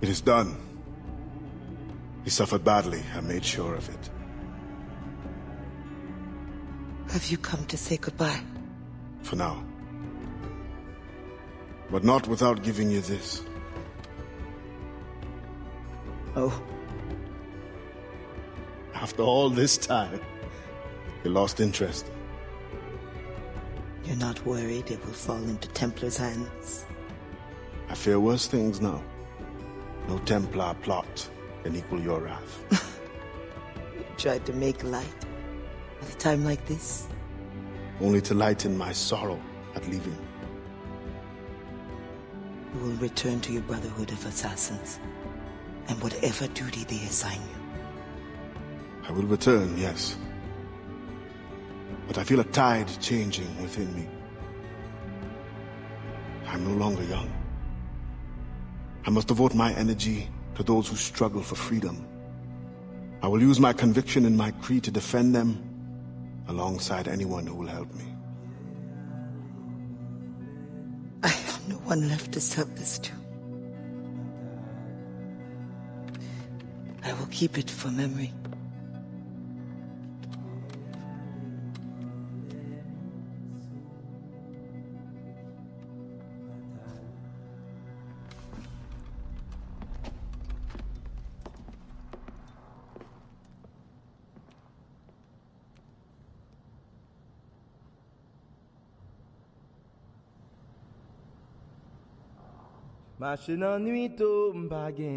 It is done. He suffered badly. I made sure of it. Have you come to say goodbye? For now. But not without giving you this. Oh. After all this time, you lost interest. You're not worried it will fall into Templar's hands? I fear worse things now. No Templar plot can equal your wrath. you tried to make light at a time like this? Only to lighten my sorrow at leaving. You will return to your Brotherhood of Assassins, and whatever duty they assign you. I will return, yes. But I feel a tide changing within me. I'm no longer young. I must devote my energy to those who struggle for freedom. I will use my conviction and my creed to defend them alongside anyone who will help me. I have no one left to sell this to. I will keep it for memory. Mache nan nuit ou mpa gen